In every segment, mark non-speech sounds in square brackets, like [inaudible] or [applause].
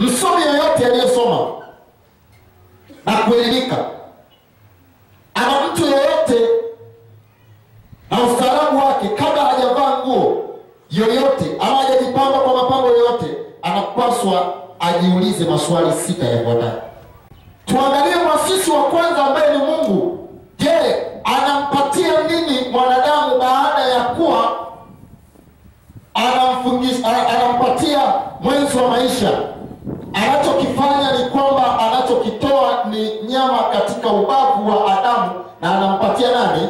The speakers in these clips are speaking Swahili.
msomi yoyote aliyesoma na kuelimika ama mtu yeyote na ustaarabu wake kabla hajavaa nguo yoyote ama hajajipamba kwa mapambo yoyote anapaswa ajiulize maswali sita yafuatayo. Tuangalie mwasisi wa kwanza ambaye ni mungu. Je anampatia nini mwanadamu baada ya kuwa anamfungisha, ana- anampatia mwenzi wa maisha katika ubavu wa adamu na anampatia nani?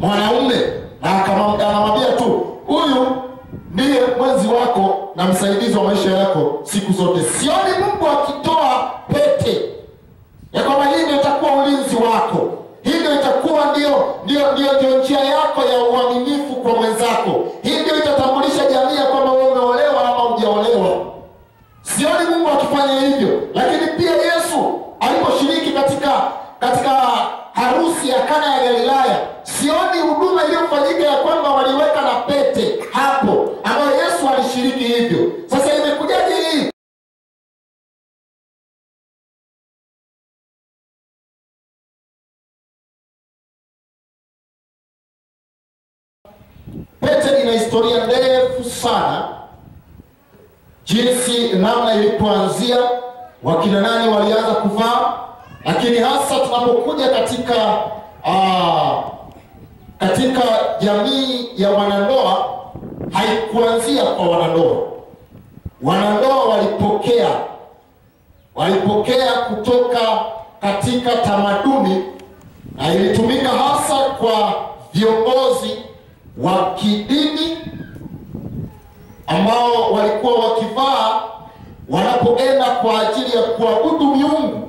Mwanaume. Na anamwambia tu huyu ndiye mwenzi wako na msaidizi wa maisha yako siku zote. Sioni mungu akitoa pete ya kwamba hii ndio itakuwa ulinzi wako. Hii ndio itakuwa ndio ndio ndio ndio njia yako ya uaminifu kwa mwenzako. Hii ndio itatambulisha jamii ya kwamba wewe umeolewa ama hujaolewa. Sioni mungu akifanya hivyo lakini pia yesu aliposhiriki katika katika harusi ya kana ya galilaya sioni huduma iliyofanyika ya kwamba waliweka na pete hapo ambayo yesu alishiriki hivyo. Sasa imekujaje hii? Pete ina historia ndefu sana jinsi namna ilipoanzia wakina nani walianza kuvaa lakini hasa tunapokuja katika uh, katika jamii ya wanandoa haikuanzia kwa wanandoa. Wanandoa walipokea walipokea kutoka katika tamaduni na ilitumika hasa kwa viongozi wa kidini ambao walikuwa wakivaa wanapoenda kwa ajili ya kuabudu miungu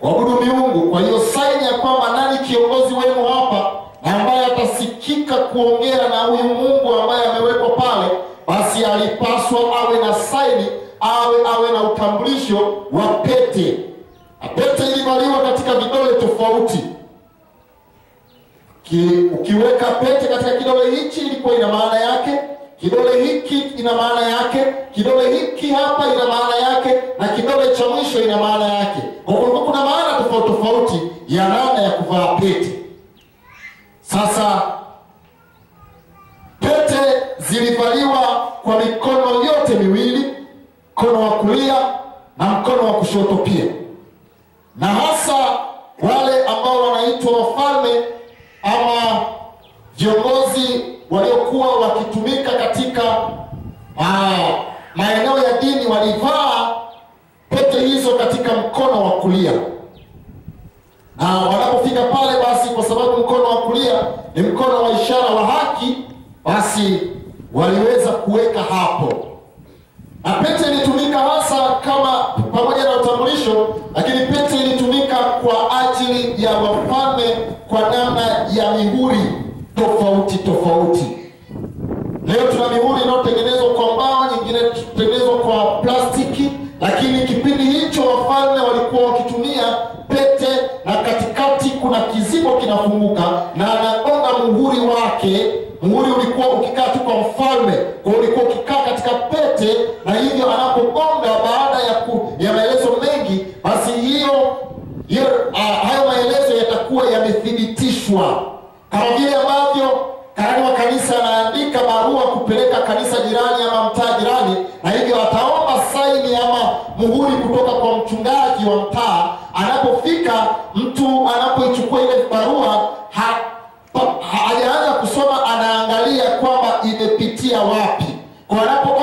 kuabudu miungu kwa hiyo saini ya kwamba nani kiongozi wenu hapa na ambaye atasikika kuongea na huyu mungu ambaye amewekwa pale basi alipaswa awe na saini awe awe na utambulisho wa pete. Pete ilivaliwa katika vidole tofauti. Ki, ukiweka pete katika kidole hichi ilikuwa ina maana yake kidole hiki ina maana yake kidole hiki hapa ina maana yake na kidole cha mwisho ina maana yake. Kwa kuna maana tofauti tofauti ya namna ya kuvaa pete. Sasa pete zilivaliwa kwa mikono yote miwili mkono wa kulia na mkono wa kushoto pia. Na hasa wale ambao wanaitwa wafalme ama viongozi waliokuwa wakitumika katika ah, maeneo ya dini walivaa pete hizo katika mkono wa kulia. Na wanapofika pale basi kwa sababu mkono wa kulia ni mkono wa ishara wa haki basi waliweza kuweka hapo. Na pete ilitumika hasa kama pamoja na utambulisho lakini pete ilitumika kwa ajili ya wafalme kwa namna ya mihuri wafalme walikuwa wakitumia pete na katikati kuna kizibo kinafunguka na anagonga muhuri wake. Muhuri ulikuwa ukikaa tu kwa mfalme kwa ulikuwa ukikaa katika pete na hivyo anapogonga baada ya, ku, ya maelezo mengi basi hiyo hiyo uh, hayo maelezo yatakuwa yamethibitishwa. Kama vile ambavyo karani wa kanisa anaandika barua kupeleka kanisa jirani ama mtaa jirani na hivyo ataomba saini ama muhuri kutoka kwa mchungaji wa mtaa. Anapofika mtu anapoichukua ile barua ha, kusoma anaangalia kwamba imepitia wapi. Kwa anapoona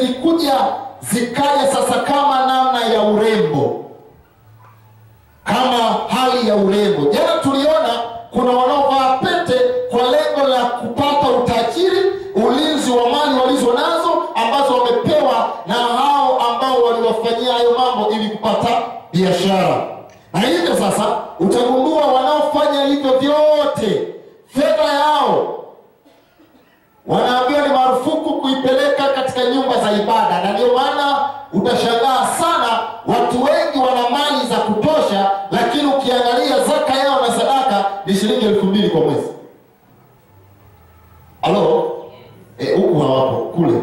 zilikuja zikaja sasa kama namna ya urembo, kama hali ya urembo. Jana tuliona kuna wanaovaa pete kwa lengo la kupata utajiri, ulinzi wa mali walizo nazo ambazo wamepewa na hao ambao waliwafanyia hayo mambo ili kupata biashara. Na hivyo sasa utagundua wanaofanya hivyo vyote, fedha yao marufuku kuipeleka katika nyumba za ibada, na ndio maana utashangaa sana, watu wengi wana mali za kutosha, lakini ukiangalia zaka yao na sadaka ni shilingi elfu mbili kwa mwezi. Halo, huku huku hawapo, kule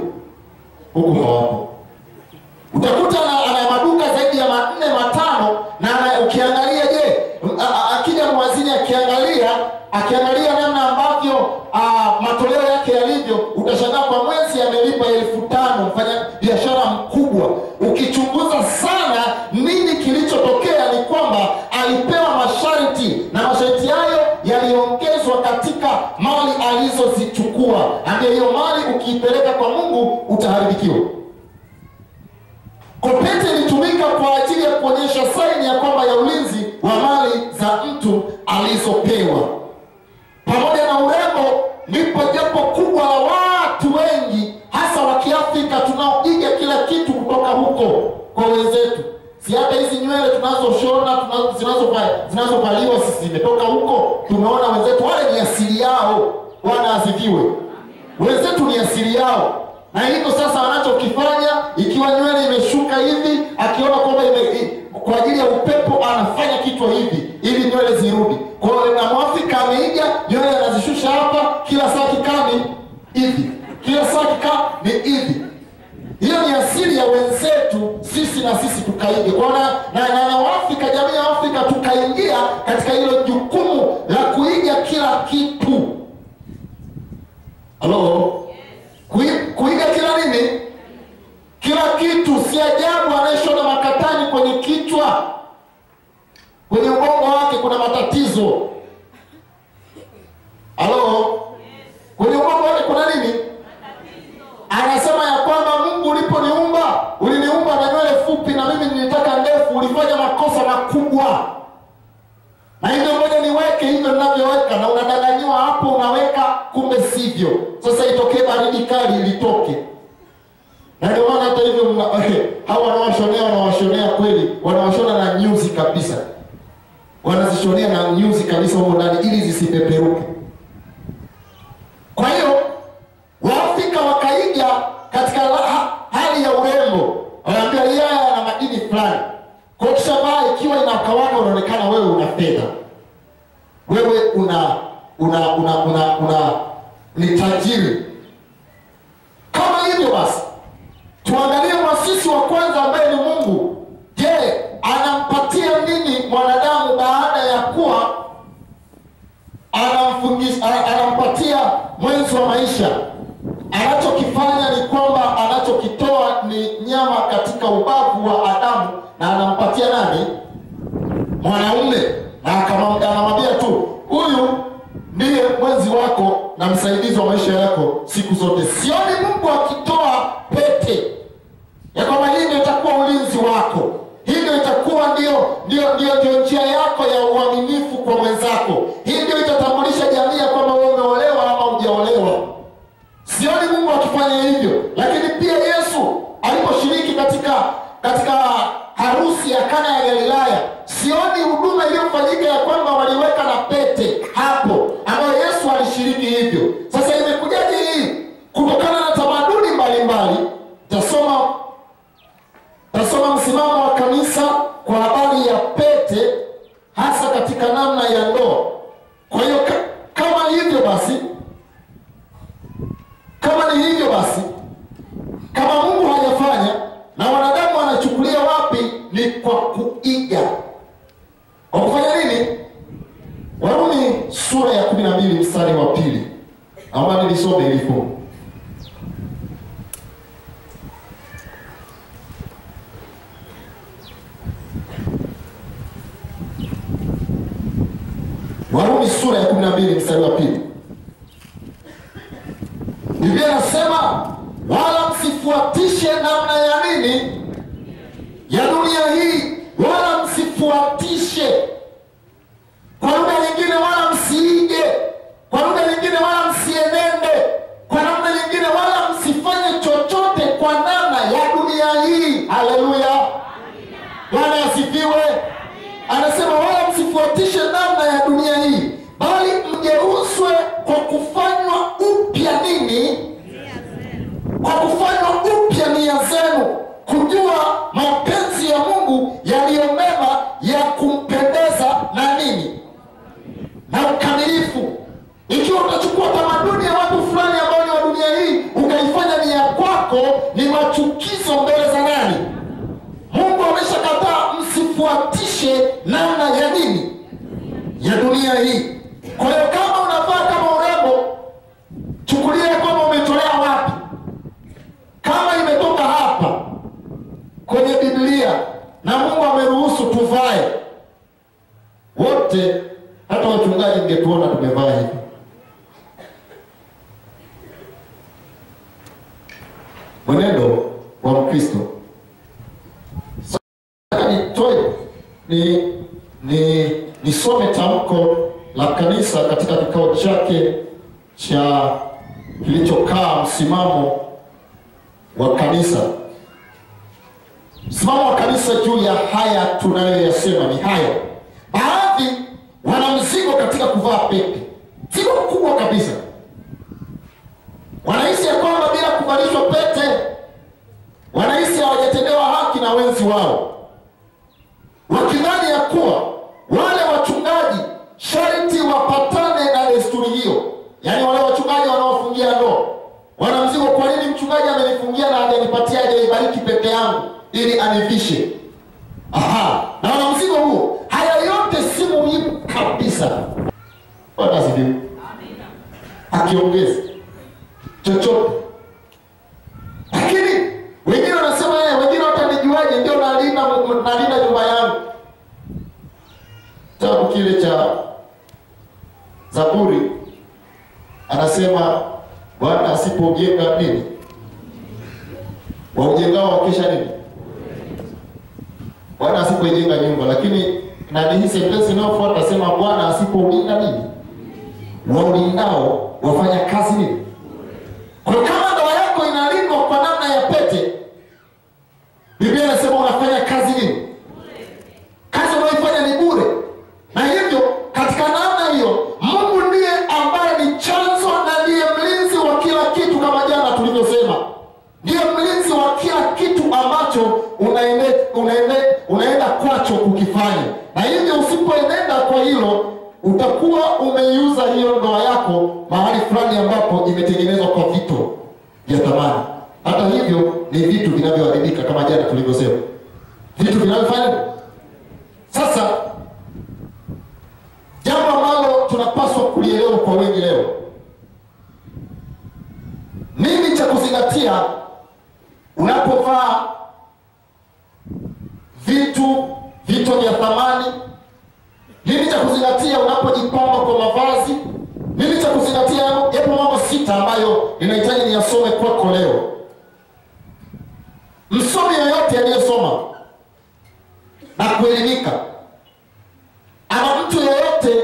huku hawapo. Utakuta ana, ana maduka zaidi ya manne matano, na ukiangalia, je, akija mwazini akiangalia akiangalia Halo, Kui- kuiga kila nini, kila kitu. Si ajabu anayeshona makatani kwenye kichwa, kwenye ubongo wake kuna matatizo. Halo, kwenye ubongo wake kuna nini? Anasema ya kwamba Mungu uliponiumba uliniumba na nywele fupi na mimi nilitaka ndefu, ulifanya makosa makubwa, na hivyo ngoja niweke hivyo ninavyoweka, na kumbe sivyo. Sasa itokee baridi kali litoke. na ndio maana hata hivyo mna- [laughs] hawa wanawashonea wanawashonea kweli, wanawashona na nyuzi kabisa, wanazishonea na nyuzi kabisa huko ndani ili zisipeperuke. Kwa hiyo Waafrika wakaiga katika la- ha, hali ya urembo, wanaambia yeye ana madini fulani. Kwa ukishavaa ikiwa inakawaka, unaonekana wewe una fedha, wewe una una una una, una ni tajiri. Kama hivyo basi, tuangalie mwasisi wa kwanza ambaye ni Mungu. Je, anampatia nini mwanadamu baada ya kuwa anampatia mwenzi wa maisha. Anachokifanya ni kwamba anachokitoa ni nyama katika ubavu wa Adamu na anampatia nani? Mwanaume, na anamwambia ndiye mwenzi wako na msaidizi wa maisha yako siku zote. Sioni Mungu akitoa pete ya kwamba hii ndio itakuwa ulinzi wako, hii ndio itakuwa ndio ndio ndio ndio njia yako ya uaminifu kwa mwenzako, hii ndio itatambulisha jamii ya kwamba wewe umeolewa ama hujaolewa. Sioni Mungu akifanya hivyo, lakini pia Yesu aliposhiriki katika katika harusi ya Kana ya Galilaya, sioni huduma iliyofanyika ya kwamba waliweka na pete hapo, ambayo Yesu alishiriki hivyo. Sasa imekujaje hii? Kutokana na tamaduni mbalimbali. Tasoma tasoma msimamo wa kanisa kwa habari ya pete, hasa katika namna ya ndoa. ya mstari wa pili. Ama nilisome ilipo katika kikao chake cha kilichokaa msimamo wa kanisa. Msimamo wa kanisa juu ya haya tunayoyasema ni haya. Baadhi wana mzigo katika kuvaa pete, mzigo mkubwa kabisa. Wanahisi ya kwamba bila kuvalishwa pete, wanahisi hawajatendewa haki na wenzi wao wakidhani ya kuwa wale wachungaji sharti wapatane na desturi hiyo, yaani wale wachungaji wanaofungia ndoa wana mzigo. Kwa nini mchungaji hajanipatia hajaibariki pete yangu ili anivishe? Aha, na wana mzigo huo. Haya yote si muhimu kabisa, Bwana asifiwe. Akiongeza chochote, lakini wengine wanasema yeye, wengine watanijuaje? Ndio nalinda nalinda nyumba yangu. Kitabu kile cha Zaburi anasema Bwana asipojenga nini, waujengao wakesha nini? Bwana asipoijenga nyumba. Lakini na hii sentensi inayofuata asema Bwana asipoulinda nini, waulindao wafanya kazi nini? Kwa kama ndoa yako inalindwa kwa namna ya pete, Biblia inasema unafanya kazi nini? Hilo, utakuwa umeiuza hiyo ndoa yako mahali fulani ambapo imetengenezwa kwa vito vya thamani. Hata hivyo ni vitu vinavyoharibika kama jana tulivyosema, vitu vinavyofanya sasa jambo ambalo tunapaswa kulielewa kwa wengi leo, nini cha kuzingatia unapovaa vitu vito vya thamani? Nini cha kuzingatia unapojipamba kwa mavazi? Nini cha kuzingatia? Yapo mambo sita ambayo ninahitaji niyasome kwako leo. Msomi yoyote aliyosoma na kuelimika ama mtu yoyote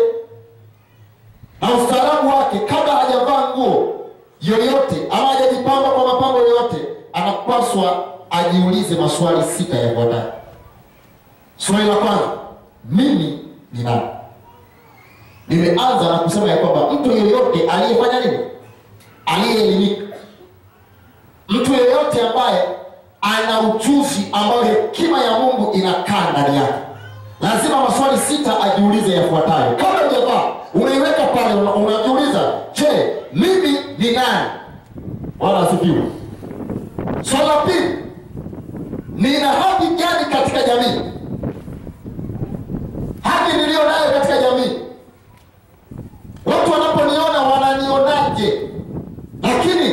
na ustaarabu wake, kabla hajavaa nguo yoyote ama hajajipamba kwa mapambo yoyote, anapaswa ajiulize maswali sita yafuatayo. Swali la kwanza, mimi ni nani? Nimeanza na kusema ya kwamba mtu yeyote aliyefanya nini, aliyeelimika, mtu yeyote ambaye ana ujuzi ambayo hekima ya Mungu inakaa ndani yake lazima maswali sita ajiulize yafuatayo. Kabla hujavaa unaiweka pale, unajiuliza, je, mimi ni nani? Bwana asifiwe. Swali la pili, nina hadhi gani katika jamii? Hadhi niliyo nayo katika jamii, watu je lakini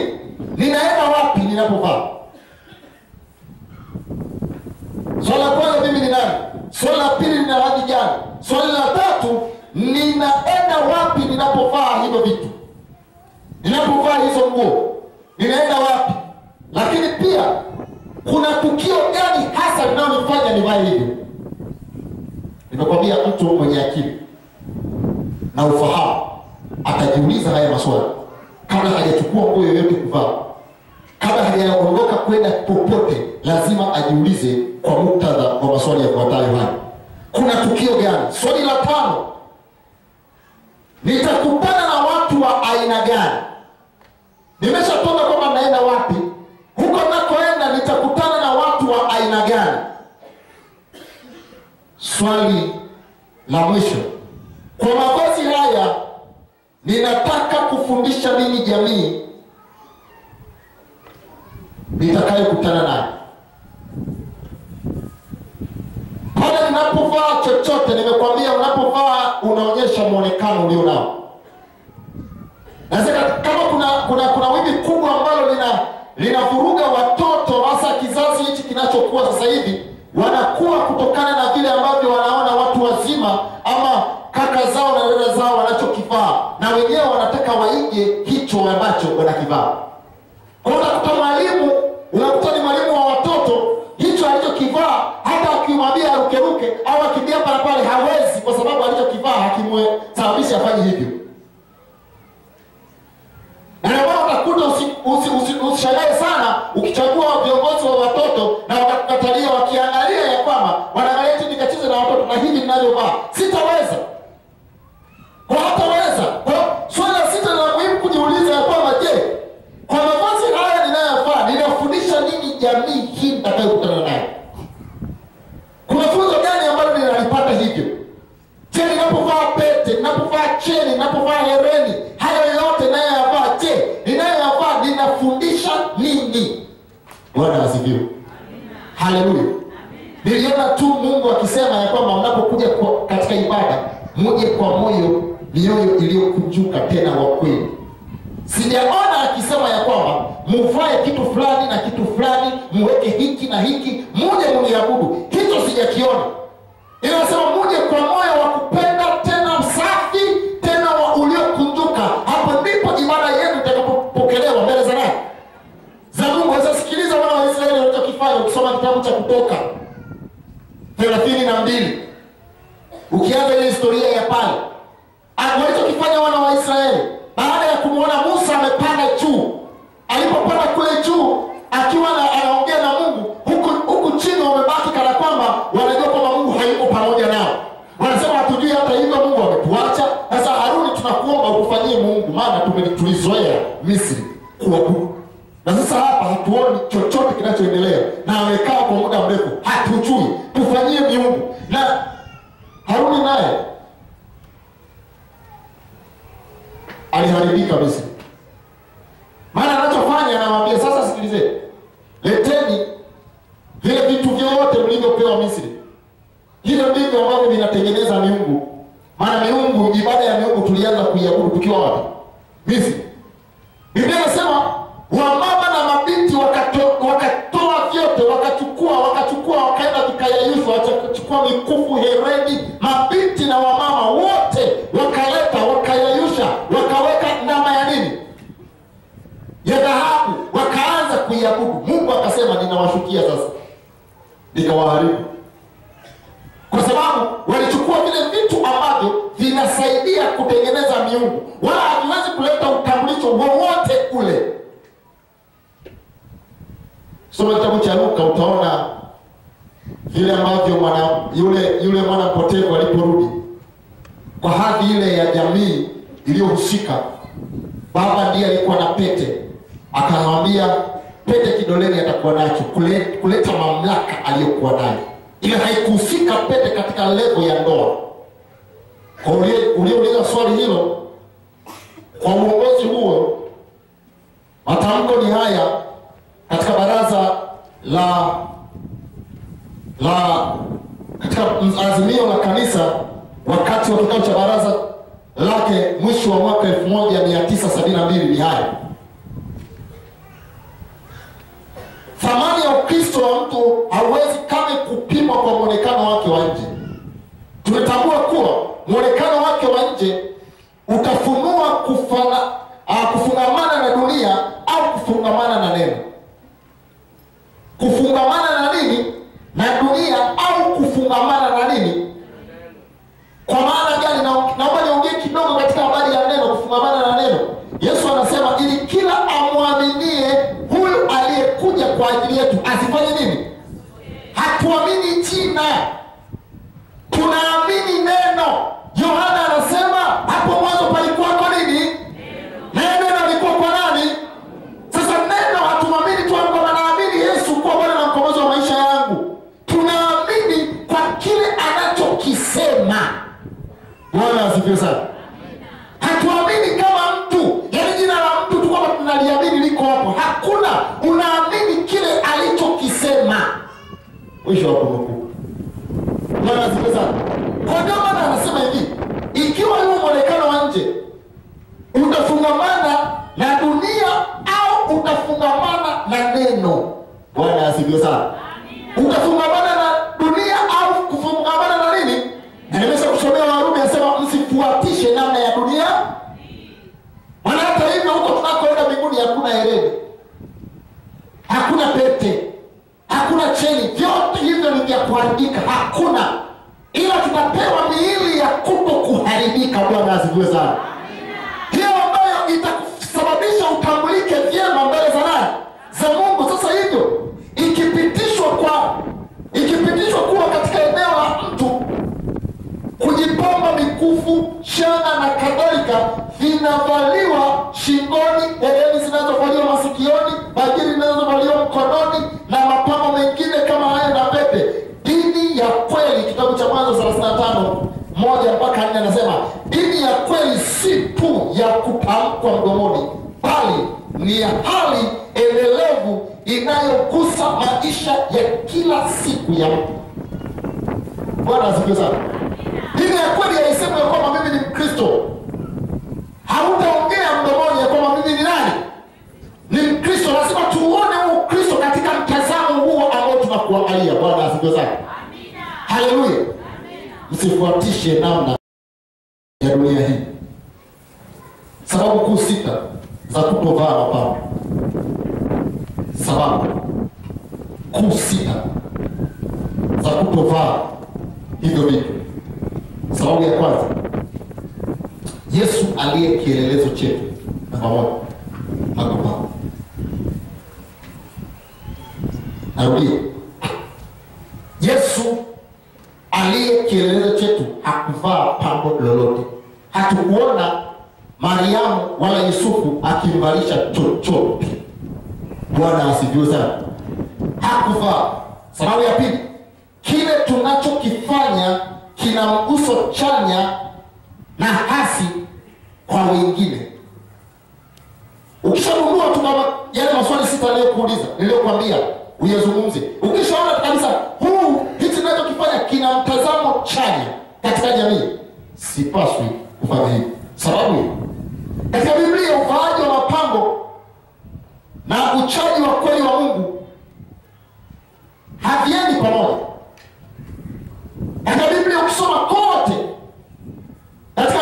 ninaenda wapi ninapovaa swali la kwanza mimi ni nani swali la pili nina rangi gani swali la tatu ninaenda wapi ninapovaa hivyo vitu ninapovaa hizo nguo ninaenda wapi lakini pia kuna tukio gani hasa linalonifanya nivae hivyo nimekwambia mtu mwenye akili na ufahamu atajiuliza haya maswali kabla hajachukua nguo yoyote kuvaa kabla hajaondoka kwenda popote lazima ajiulize kwa muktadha wa maswali yafuatayo haya kuna tukio gani swali la tano nitakutana na watu wa aina gani nimeshatoka kwamba naenda wapi huko nakoenda nitakutana na watu wa aina gani swali la mwisho kwa mavazi haya ninataka kufundisha nini jamii nitakayokutana nayo. Pale ninapovaa chochote nimekwambia unapovaa unaonyesha mwonekano ulio nao kama kuna kuna kuna wimbi kubwa ambalo lina linavuruga watoto hasa kizazi hichi kinachokuwa sasa hivi wanakuwa kutokana na vile ambavyo wanaona watu wazima ama kaka zao na dada zao wanachokivaa na wenyewe wanataka waige hicho ambacho wanakivaa kwa unakuta mwalimu unakuta ni mwalimu wa watoto hicho alichokivaa hata akimwambia arukeruke au akimbia parapale hawezi kwa sababu alichokivaa hakimsababishi afanye hivyo. Na utakuta usi- usi- usi- usishangae sana ukichagua viongozi wa watoto na wakakatalia wakiangalia ya kwamba wanaangalia tu nikacheze na watoto na hivi ninavyovaa. Sitaweza. Kwa hataweza kwa hiyo swali la sita la muhimu kujiuliza ya kwamba je kwa mavazi haya ninayovaa ninafundisha nini jamii hii nitakayokutana nayo. Kuna funzo gani ambalo ninalipata hivyo je ninapovaa pete ninapovaa cheni ninapovaa hereni hayo yote nayoyavaa je ninayoyavaa ninafundisha nini? Bwana asifiwe. Haleluya. Niliona tu mungu akisema ya kwamba mnapokuja katika ibada muje kwa moyo mioyo iliyokunjuka tena wa kweli. Sijaona kutoka thelathini na mbili. Ukianza ile historia ya pale Ah, walichokifanya wana wa israeli baada ya kumwona musa amepanda juu. Alipopanda kule juu akiwa na- anaongea na mungu huku huku chini wamebaki kana kwamba wanajua kwamba mungu hayuko pamoja nao. Wanasema hatujui hata hivyo mungu ametuacha. Sasa haruni tunakuomba ukufanyie mungu maana tulizoea misri kuabudu na sasa hapa hatuoni chochote kinachoendelea na amekaa mrefu hatujui tufanyie miungu. Na haruni naye aliharibika misri maana anachofanya anawambia sasa sikilizeni leteni vile vitu vyote mlivyopewa misri. Hivyo ndivyo ambavyo vinatengeneza miungu. Maana miungu ibada ya miungu tulianza kuiabudu tukiwa wapi? Misri. Biblia hereni mabinti na wamama wote wakaleta wakayayusha wakaweka ndama ya nini? Ya dhahabu wakaanza kuiabudu. Mungu akasema ninawashukia sasa. Nikawaharibu. Kwa sababu walichukua vile vitu ambavyo vinasaidia kutengeneza miungu. Wala haviwezi kuleta utambulisho wowote ule. Soma kitabu cha luka utaona vile ambavyo mwana yule yule mwana mpotevu aliporudi. Kwa hadhi ile ya jamii iliyohusika baba ndiye alikuwa na pete. Akamwambia pete kidoleni atakuwa nacho kule, kuleta mamlaka aliyokuwa nayo. Ile haikuhusika pete katika levo ya ndoa. Kwa uliouliza swali hilo kwa uongozi huo matamko ni haya katika baraza la la katika azimio la kanisa wakati wa kikao cha baraza lake mwisho wa mwaka 1972 ni haya thamani ya ukristo wa mtu hauwezi kame kupimwa kwa mwonekano wake wa nje. Tumetambua kuwa mwonekano wake wa nje utafunua kufana, uh, kufungamana na dunia au kufungamana na neno kufungamana na nini na dunia au kufungamana na nini kwa maana gani Na- naomba niongee kidogo katika habari ya neno kufungamana na neno yesu anasema ili kila amwaminie huyu aliyekuja kwa ajili yetu asifanye nini hatuamini jina tunaamini neno yohana anasema hapo mwanzo palikuwako nini naye neno alikuwa kwa nani sasa neno hatumwamini tu kwamba naamini yesu kuwa bwana na mkombozi wa maisha yangu tunaamini kwa kile anachokisema bwana asifiwe sana hatuamini kama mtu yaani jina la mtu tu kwamba tunaliamini liko hapo hakuna unaamini kile alichokisema mwisho wa kunukuu bwana asifiwe sana kwa ndio maana anasema hivi ikiwa huu mwonekano wa nje utafungamana na dunia au utafungamana na neno bwana asifiwe sana. Na dunia au kufungamana na nini? Nimesha kusomea warumi asema msifuatishe namna ya dunia. Maana hata hivyo huko tunakoenda mbinguni hakuna hereni. Hakuna pete. Hakuna cheni. Vyote hivyo ni vya kuharibika. Hakuna. Ila tutapewa miili ya kuto kuharibika bwana asifiwe sana kujipamba mikufu shanga na kadhalika vinavaliwa shingoni hereni zinazovaliwa masikioni bajiri zinazovaliwa mkononi na mapambo mengine kama haya na pepe. Dini ya kweli kitabu cha mwanzo 35 moja mpaka nne anasema dini ya kweli si tu ya kupamkwa mdomoni bali ni hali endelevu inayogusa maisha ya kila siku ya mtu. Bwana asifiwe sana kweli ya kwamba mimi ni mkristo hautaongea mdomoni ya kwamba mimi ni nani? Ni mkristo. Lazima tuone huu Kristo katika mtazamo huo ambao tunakuangalia. Bwana asifiwe sana. Haleluya. Msifuatishe namna ya dunia hii. Sababu kuu sita za kutovaa mapambo. Sababu kuu sita za kutovaa hivyo vitu sababu ya kwanza yesu aliye kielelezo chetu namba moja hakuvaa narudie yesu aliye kielelezo chetu hakuvaa pambo lolote hatukuona mariamu wala yusufu akimvalisha chochote bwana asifiwe sana hakuvaa sababu ya pili kile tunachokifanya kina mguso chanya na hasi kwa wengine ukishagundua tu kama yale maswali sita niliyokuuliza niliyokwambia uyazungumze. Ukishaona kabisa huu hichi ninachokifanya kina mtazamo chanya katika jamii. Sipaswi kufanya hivi. Sababu katika biblia uvaaji wa mapambo na uchaji wa kweli wa mungu haviendi pamoja. Katika biblia ukisoma kote katika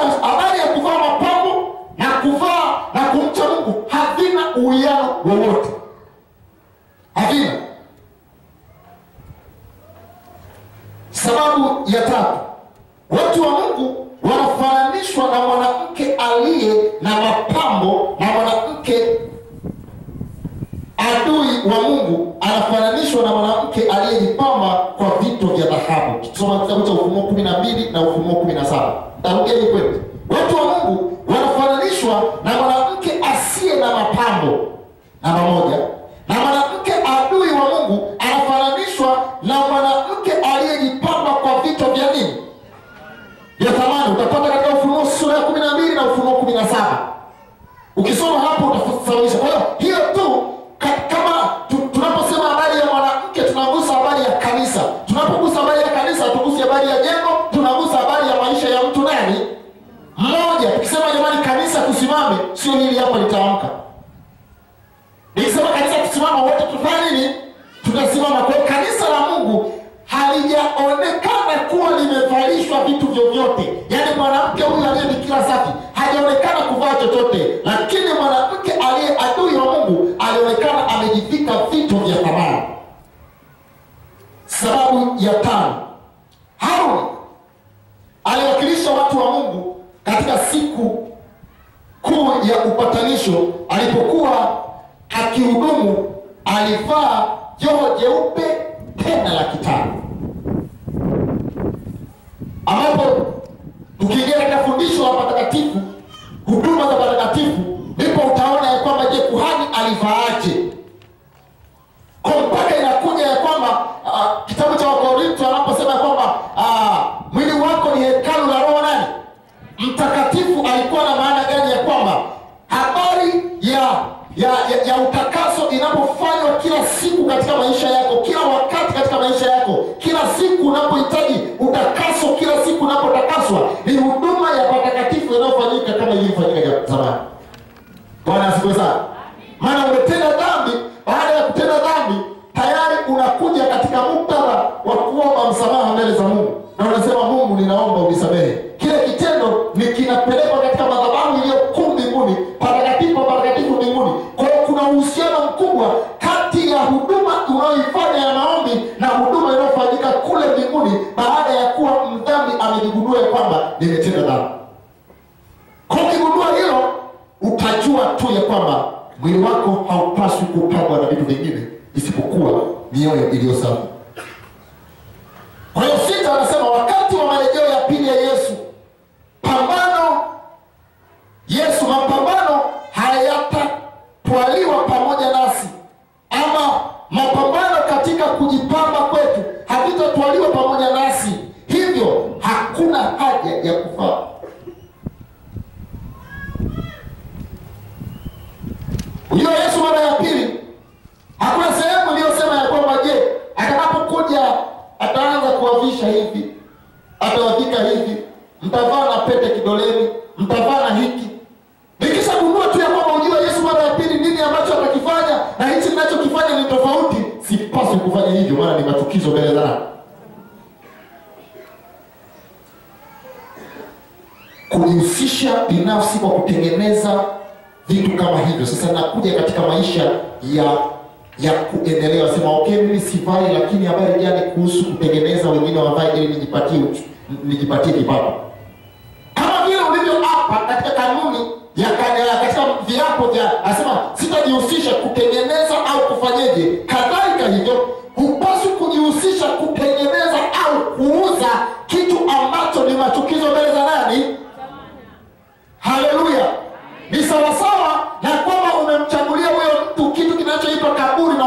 uwiano wowote. Hakina. sababu ya tatu watu wa mungu wanafananishwa na mwanamke aliye na mapambo na mwanamke. Adui wa mungu anafananishwa na mwanamke aliyejipamba kwa vito vya dhahabu. Soma kitabu cha ufunuo kumi na mbili na ufunuo kumi na saba. Tarudia hii kwetu watu wa mungu wanafananishwa na mwanamke na mapambo. Namba moja nimetenda dhambi. Kwa ukigundua hilo utajua tu ya kwamba mwili wako haupaswi kupambwa na vitu vingine isipokuwa mioyo iliyo safi. Kwa hiyo sita anasema wakati wa marejeo ya pili ya Yesu, machukizo mbele za nani? Kujihusisha binafsi kwa kutengeneza vitu kama hivyo. Sasa nakuja katika maisha ya ya kuendelea, sema okay, mimi sivai, lakini habari gani kuhusu kutengeneza wengine wavae ili nijipatie nijipatie kipato, kama vile ulivyo hapa katika kanuni ya ka- ya- katika viapo vya asema sitajihusisha kutengeneza au kufanyeje. Sawasawa na kwamba umemchagulia huyo mtu kitu kinachoitwa kaburi na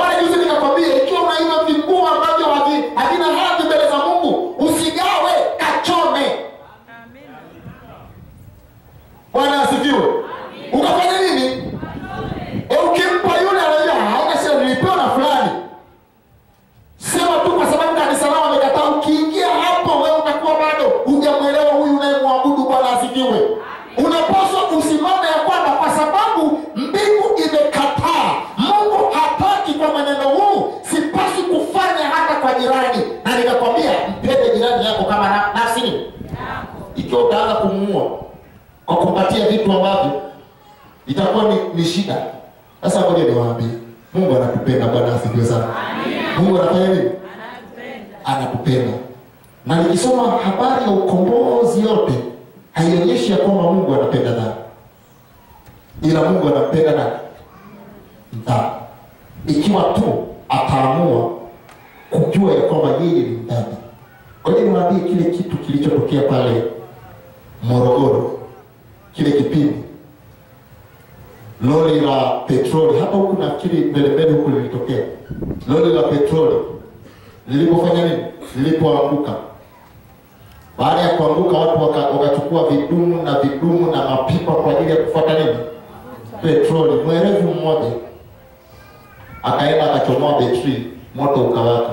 maana juzi nikakwambia, ikiwa unaiva vinguo ambavyo havi- havina hadhi mbele za Mungu, usigawe, kachome. Bwana asifiwe. Ukafanya nini? E, ukimpa ni, shida. Sasa ngoja niwaambie, Mungu anatupenda. Bwana asifiwe sana. Mungu anafanya nini? Anatupenda. Na nikisoma habari ya ukombozi yote haionyeshi ya kwamba Mungu anapenda dhambi, ila Mungu anapenda nani? Mdhambi, ikiwa tu ataamua kujua ya kwamba yeye ni mdhambi. Ngoja niwaambie kile kitu kilichotokea pale Morogoro, kile kipindi lori la petroli hapa huku, nafikiri mbele mbele huku lilitokea lori la petroli lilipofanya nini, lilipoanguka. Baada ya kuanguka, watu waka- wakachukua vidumu na vidumu na mapipa kwa ajili ya kufuata nini, petroli. Mwerevu mmoja akaenda akachomoa betri, moto ukawaka.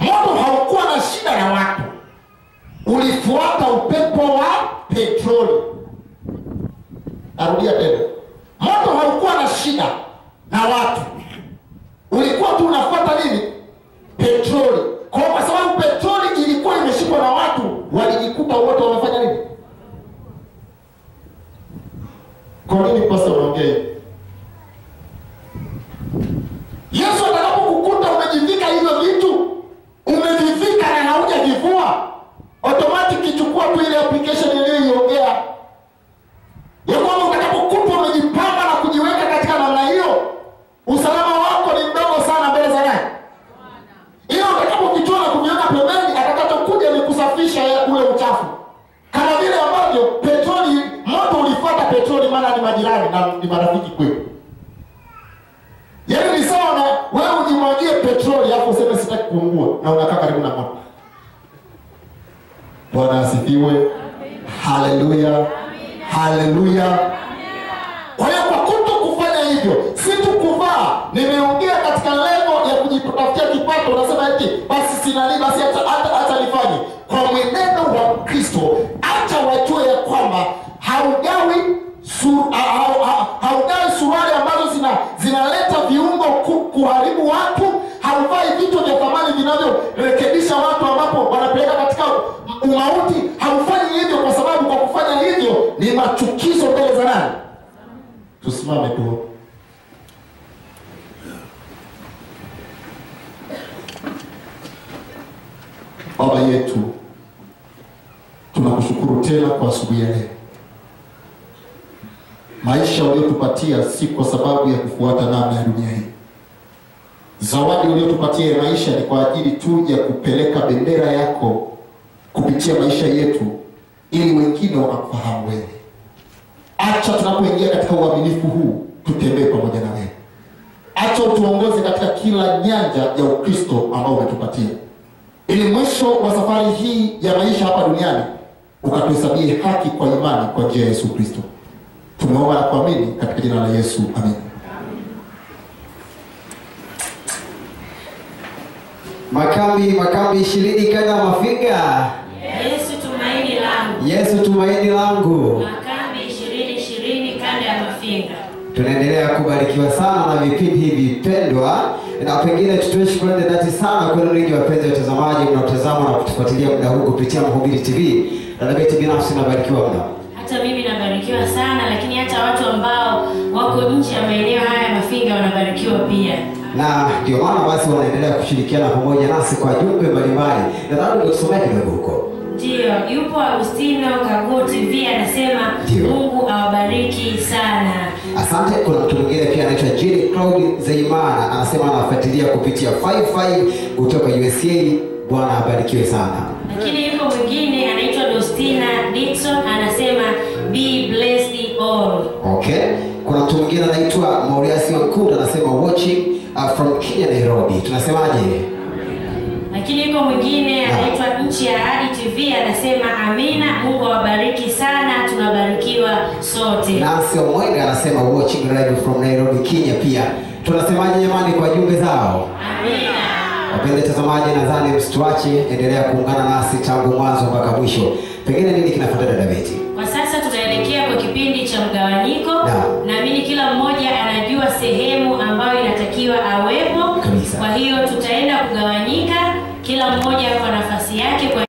Moto haukuwa na shida ya watu, ulifuata upepo wa petroli narudia tena moto haukuwa na shida na watu. Ulikuwa tu unafuata nini? Petroli. Kwa kwa sababu petroli ilikuwa imeshikwa na watu walijikuta wote wamefanya nini? Kwa nini pasa unaongea? Hivi yesu atakapokukuta umejivika hivyo vitu umevivika na haujavivua automatic ichukua tu ile application iliyoiongea ni marafiki kwenu. yaani ni sawa na wewe ujimwagie petroli alafu useme sitaki kuungua na unakaa karibu na moto. Bwana asifiwe. Haleluya. Haleluya. Kwa hiyo kwa kuto kufanya hivyo si tu kuvaa nimeongea katika lengo ya kujitafutia kipato unasema eti basi sinali basi hata, hata, hata nifanye. Kwa mwenendo wa kristo acha wajue ya kwamba haugawi su, ha, ha, ha, suruali ambazo zina zinaleta viungo ku, kuharibu watu. Hauvai vitu vya thamani vinavyorekebisha watu ambapo wanapeleka katika umauti. Haufanyi hivyo kwa sababu kwa kufanya hivyo ni machukizo mbele za nani? Tusimame tu. Baba yetu tunakushukuru tena kwa asubuhi ya leo maisha waliotupatia si kwa sababu ya kufuata namna ya dunia hii. Zawadi uliotupatia ya maisha ni kwa ajili tu ya kupeleka bendera yako kupitia maisha yetu ili wengine wanakufahamu wewe. Acha tunapoingia katika uaminifu huu tutembee pamoja na wewe. Acha utuongoze katika kila nyanja ya ukristo ambao umetupatia. Ili mwisho wa safari hii ya maisha hapa duniani ukatuhesabie haki kwa imani kwa njia ya yesu kristo tumeomba na kuamini katika jina la yesu amen. makambi makambi ishirini kenda mafiga. Yesu tumaini langu. yesu tumaini langu Makambi ishirini ishirini kanda ya Mafinga. tunaendelea kubarikiwa sana na vipindi hivi pendwa na pengine tutoe shukrani za dhati sana kwenu ninyi wapenzi watazamaji mnaotazama na kutufuatilia muda huu kupitia mhubiri tv na dadabeti binafsi nabarikiwa mno Hata mimi nabarikiwa sana, lakini hata watu ambao wako nje ya maeneo haya Mafinga wanabarikiwa pia. na ndio maana basi wanaendelea kushirikiana pamoja nasi kwa jumbe mbalimbali. Nadhani umetusomea kidogo huko. Ndio, yupo Agustino Kaguo TV anasema Mungu awabariki sana. asante. Kuna mtu mwingine pia anaitwa jini claud zeimana anasema anafuatilia kupitia 55 kutoka usa bwana abarikiwe sana. Lakini yuko mwingine okay kuna mtu mwingine anaitwa mauriasi wankunda anasema watching uh, from kenya nairobi. Tunasemaje? Lakini yuko mwingine anaitwa Nchi ya Ahadi TV anasema amina, Mungu awabariki sana, tunabarikiwa sote. Nancy Omwega anasema watching live from nairobi kenya pia. Tunasemaje jamani kwa jumbe zao? Amina. wapenzi tazamaji, nadhani msituache endelea kuungana nasi tangu mwanzo mpaka mwisho. Pengine nini kinafuata dada beti mgawanyiko naamini kila mmoja anajua sehemu ambayo inatakiwa awepo. Kwa hiyo tutaenda kugawanyika kila mmoja kwa nafasi yake kwa